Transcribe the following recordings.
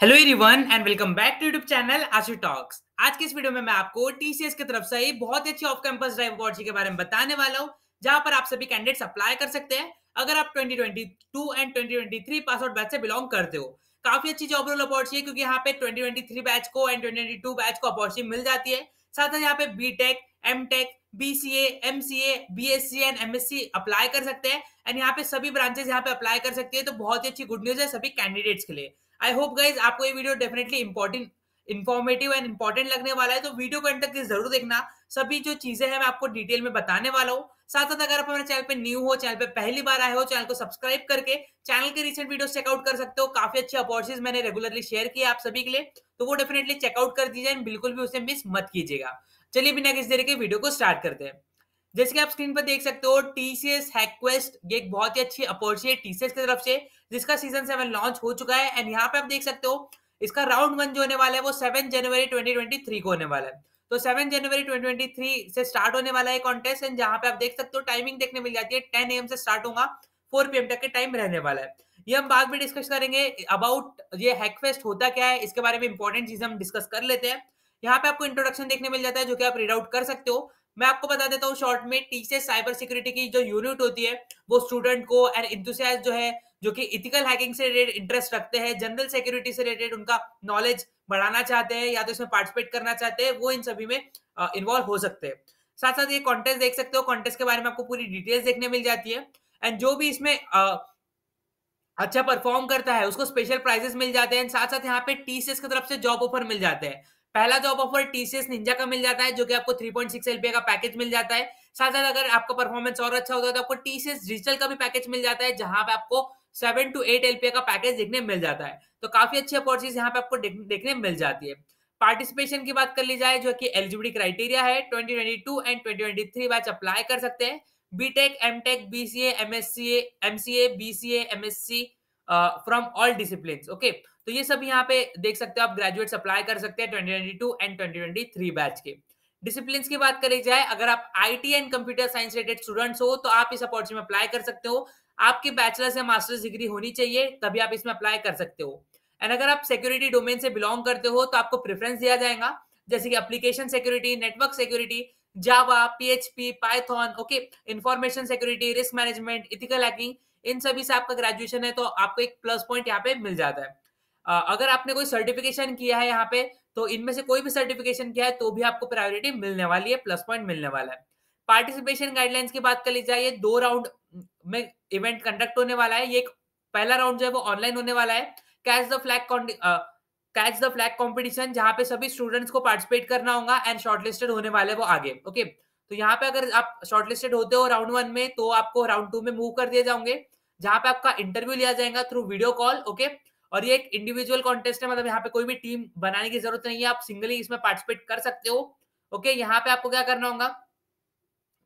Hello everyone and welcome back to YouTube channel Ashu talks आज की इस video में मैं आपको टीसीएस की तरफ़ से बहुत ही अच्छी ऑफ़ कैंपस ड्राइव अपॉर्चुनिटी के बारे में बताने वाला हूँ, जहाँ पर आप सभी कैंडिडेट्स अप्लाई कर सकते हैं। अगर आप 2022 एंड 2023 पास आउट बैच से बिलोंग करते हो, काफ़ी अच्छी जॉब रोल अपॉर्चुनिटी क्योंकि यहाँ पे 2023 बैच को एंड 2022 बैच को अपॉर्चुनिटी मिल जाती है। साथ ही यहाँ पे B tech BTech MTech BCA MCA BSc and MSc apply कर सकते हैं। एंड यहाँ पे सभी ब्रांचेस यहाँ पे अप्लाई कर सकती है तो बहुत ही अच्छी गुड न्यूज़ है सभी कैंडिडेट्स के लिए। आई होप गाइज़ आपको ये video definitely important informative and important लगने वाला है तो वीडियो को एंड तक ज़रूर देखना। सभी जो चीज़ें हैं मैं आपको डिटेल में बताने वाला हूँ। साथ साथ अगर आप हमारे चैनल पे न्यू हो चैनल पे पहली बार आए हो चैनल को सब्सक्राइब करके चैनल के रिसेंट वीडियो चेकआउट कर सकते हो। काफ़ी अच्छे अपॉर्चुनिटीज़ मैंने रेगुलरली शेयर किए आप सभी के लिए तो वो डेफिनेटली चेकआउट कर दीजिए बिल्कुल भी उसे मिस मत कीजिएगा। चलिए बिना किसी तरीके वीडियो को स्टार्ट करते हैं। जैसे कि आप स्क्रीन पर देख सकते हो टीसीएस हैकक्वेस्ट ये एक बहुत ही अच्छी अपॉर्चुनिटी है टीसीएस की तरफ़ से, जिसका सीज़न सेवन लॉन्च हो चुका है। एंड यहाँ पे आप देख सकते हो, इसका राउंड वन जो होने वाला है, वो सेवन जनवरी 2023 को होने वाला है। तो सेवन जनवरी 2023 से स्टार्ट होने वाला है कॉन्टेस्ट एंड जहाँ पे आप देख सकते हो टाइमिंग देखने मिल जाती है टेन एम से स्टार्ट होगा फोर पीएम तक के टाइम रहने वाला है। ये हम बाद में डिस्कस करेंगे अबाउट ये हैकफेस्ट होता क्या है, इसके बारे में इंपॉर्टेंट चीज़ हम डिस्कस कर लेते हैं। यहाँ पे आपको इंट्रोडक्शन देखने मिल जाता है, जो कि आप रीड आउट कर सकते हो। मैं आपको बता देता हूँ शॉर्ट में टीसीएस साइबर सिक्योरिटी की जो यूनिट होती है वो स्टूडेंट को एंड इंथुसियाज जो है जो कि इथिकल हैकिंग से रिलेटेड इंटरेस्ट रखते हैं जनरल सिक्योरिटी से रिलेटेड उनका नॉलेज बढ़ाना चाहते हैं या तो इसमें पार्टिसिपेट करना चाहते हैं वो इन सभी में इन्वॉल्व हो सकते हैं। साथ साथ ये कॉन्टेस्ट देख सकते हो कॉन्टेस्ट के बारे में आपको पूरी डिटेल्स देखने मिल जाती है। एंड जो भी इसमें आ, अच्छा परफॉर्म करता है उसको स्पेशल प्राइजेस मिल जाते हैं। साथ साथ यहाँ पे टीसीएस की तरफ़ से जॉब ऑफ़र मिल जाते हैं। पहला जॉब ऑफ़र टीसीएस निंजा का मिल जाता है, जो कि आपको 3.6 एलपीए का पैकेज मिल जाता है। साथ साथ अगर आपका परफॉर्मेंस और अच्छा होता है तो आपको टीसीएस डिजिटल का भी पैकेज मिल जाता है, जहाँ पे आपको सेवन टू एट एलपीए का पैकेज देखने मिल जाता है। तो काफ़ी अच्छी अपॉर्चुनिटीज़ यहाँ पे आपको देखने मिल जाती है। पार्टिसिपेशन की बात कर ली जाए, जो कि एलिजिबिलिटी क्राइटेरिया है 2022 एंड 2023 बैच अप्लाई कर सकते हैं। BTech MTech BCA MSCA MCA BCA MSc from all discipline okay तो ये सब यहाँ पे देख सकते हो आप ग्रेजुएट अप्लाई कर सकते हैं 2022 एंड 2023 बैच के। डिसिप्लिन की बात करी जाए, अगर आप IT and computer science related students हो तो आप इस अपॉर्चुनिटी में अप्लाई कर सकते हो। आपकी बैचलर्स या मास्टर्स डिग्री होनी चाहिए, तभी आप इसमें अप्लाई कर सकते हो। एंड अगर आप सिक्योरिटी डोमेन से बिलोंग करते हो तो आपको प्रेफरेंस दिया जाएगा, जैसे कि application security network security Java PHP Python okay information security risk management ethical hacking इन सभी से आपका ग्रेजुएशन है तो आपको एक प्लस पॉइंट यहाँ पे मिल जाता है। अगर आपने कोई सर्टिफिकेशन किया है यहाँ पे तो इनमें से कोई भी सर्टिफिकेशन किया है तो भी आपको प्रायोरिटी मिलने वाली है प्लस पॉइंट मिलने वाला है। पार्टिसिपेशन गाइडलाइंस की बात कर ली जाए दो राउंड में इवेंट कंडक्ट होने वाला है। ये एक पहला राउंड जो है, वो ऑनलाइन होने वाला है। Catch the flag catch the flag competition जहाँ पे सभी स्टूडेंट्स को पार्टिसिपेट करना होगा एंड शॉर्टलिस्टेड होने वाले वो आगे ओके तो यहाँ पे अगर आप शॉर्टलिस्टेड होते हो राउंड वन में तो आपको राउंड टू में मूव कर दिए जाओगे जहाँ पे आपका इंटरव्यू लिया जाएगा थ्रू वीडियो कॉल ओके और ये एक इंडिविजुअल कॉन्टेस्ट है मतलब यहाँ पे कोई भी टीम बनाने की ज़रूरत नहीं है, आप सिंगली इसमें पार्टिसिपेट कर सकते हो ओके यहाँ पे आपको क्या करना होगा?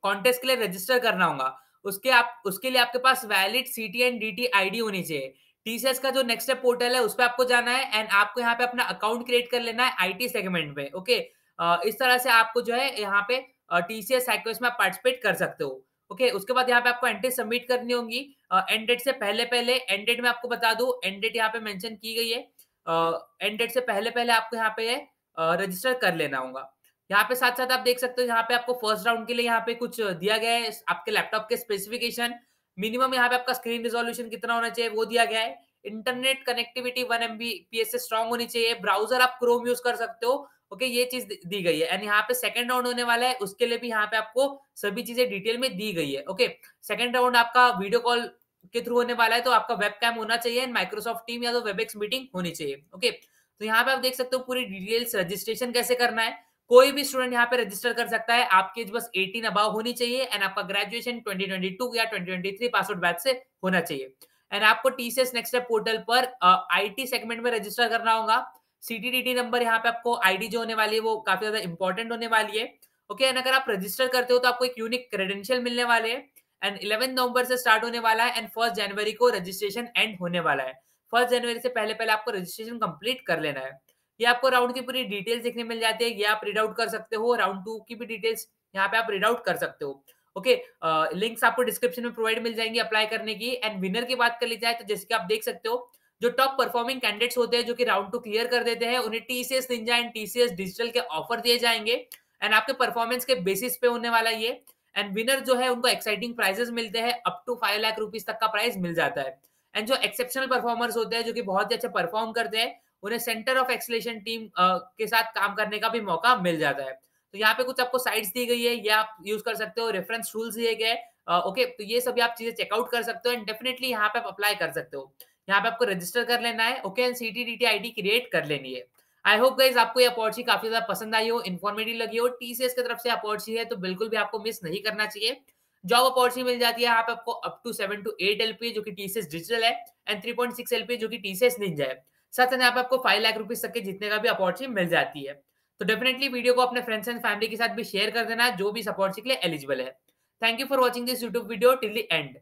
कॉन्टेस्ट के लिए रजिस्टर करना होगा। उसके आप, उसके लिए आपके पास valid C T and D T I D होनी चाहिए। टीसीएस का जो नेक्स्ट स्टेप पोर्टल है, उस पर आपको जाना है एंड आपको यहाँ पे अपना अकाउंट क्रिएट कर लेना है आईटी सेगमेंट में ओके इस तरह से आपको जो है, यहाँ पे टीसीएस साइकोस में आप पार्टिसिपेट कर सकते हो। ओके okay, उसके बाद यहाँ पे आपको एंट्री सबमिट करनी होगी। एंड डेट से पहले पहले एंड डेट में आपको बता दू एंड डेट यहाँ पे मेंशन की गई है। एंड डेट से पहले पहले आपको यहाँ पे रजिस्टर कर लेना होगा। यहाँ पे साथ साथ आप देख सकते हो यहाँ पे आपको फ़र्स्ट राउंड के लिए यहाँ पे कुछ दिया गया है। आपके लैपटॉप के स्पेसिफिकेशन मिनिमम यहाँ पे आपका स्क्रीन रिजोल्यूशन कितना होना चाहिए वो दिया गया है। Internet connectivity one M B P S से स्ट्रॉन्ग होनी चाहिए। ब्राउज़र आप क्रोम यूज़ कर सकते हो। ओके, ये चीज़ दी गई है। एंड यहाँ पे सेकंड राउंड होने वाला है, उसके लिए भी यहाँ पे आपको सभी चीज़ें डिटेल में दी गई है, ओके। सेकंड राउंड आपका वीडियो कॉल के थ्रू होने वाला है तो आपका वेब कैम होना चाहिए एंड माइक्रोसॉफ्ट टीम या तो वेबएक्स मीटिंग होनी चाहिए, ओके। तो यहाँ पे आप देख सकते हो पूरी डिटेल्स रजिस्ट्रेशन कैसे करना है। कोई भी स्टूडेंट यहाँ पे रजिस्टर कर सकता है, आपकी बस 18 अबाव होनी चाहिए एंड आपका ग्रेजुएशन 2022 या 2023 पास आउट बैच से होना चाहिए। एंड आपको टीसीएस नेक्स्ट स्टेप पोर्टल पर आईटी सेगमेंट में रजिस्टर करना होगा। सीटीडीटी नंबर यहाँ पे आपको आईडी जो होने वाली है, वो काफ़ी ज़्यादा इंपॉर्टेंट होने वाली है। ओके एंड अगर आप रजिस्टर करते हो तो आपको एक यूनिक क्रेडेंशियल मिलने वाले हैं। एंड इलेवन नवंबर से स्टार्ट होने वाला है एंड फ़र्स्ट जनवरी को रजिस्ट्रेशन एंड होने वाला है। फ़र्स्ट जनवरी से पहले पहले आपको रजिस्ट्रेशन कंप्लीट कर लेना है। ये आपको राउंड की पूरी डिटेल्स देखने मिल जाती है। ये आप रीड आउट कर सकते हो। राउंड टू की भी डिटेल्स यहाँ पे आप रीड आउट कर सकते हो। ओके लिंक्स आपको डिस्क्रिप्शन में प्रोवाइड मिल जाएँगे अप्लाई करने की। एंड विनर की बात कर ली जाए तो जैसे कि आप देख सकते हो जो टॉप परफॉर्मिंग कैंडिडेट्स होते हैं, जो कि राउंड टू क्लियर कर देते हैं, उन्हें TCS ninja and TCS digital के ऑफ़र दिए जाएँगे। एंड आपके परफॉर्मेंस के बेसिस पे होने वाला ये। एंड विनर जो है, उनको एक्साइटिंग प्राइजेस मिलते हैं। Up to five lakh rupees तक का प्राइस मिल जाता है। एंड जो एक्सेप्शनल परफॉर्मर्स होते हैं, जो कि बहुत ही अच्छा परफॉर्म करते हैं, उन्हें सेंटर ऑफ़ एक्सलेशन टीम के साथ काम करने का भी मौका मिल जाता है। तो यहाँ पे कुछ आपको साइट्स दी गई है, ये आप यूज़ कर सकते हो रेफरेंस रूल्स दिए गए। ओके तो ये सभी आप चीज़ें चेकआउट कर सकते हो एंड डेफिनेटली यहाँ पे आप अप्लाई कर सकते हो। यहाँ पे आपको रजिस्टर कर लेना है okay and C T ID create कर लेनी है। आई होप गाइज़ आपको ये अपॉर्चुनिटी काफ़ी ज़्यादा पसंद आई हो इन्फॉर्मेटिव लगी हो। टीसीएस की तरफ़ से अपॉर्चुनिटी है तो बिल्कुल भी आपको मिस नहीं करना चाहिए। जॉब अपॉर्चुनिटी मिल जाती है, यहाँ पे आपको up to seven to eight LP जो कि टीसीएस डिजिटल है and three point six LP जो कि टीसीएस निंजा है। साथ यहाँ पे आपको फाइव लाख रुपीज़ तक के जितने का भी अपॉर्चुनिटी मिल जाती है। तो डेफिनेटली वीडियो को अपने फ्रेंड्स एंड फैमिली के साथ भी शेयर कर देना, जो भी अपॉर्चुनिटी के लिए एलिजिबल है। Thank you for watching this YouTube video till the end